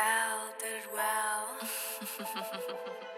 out as well.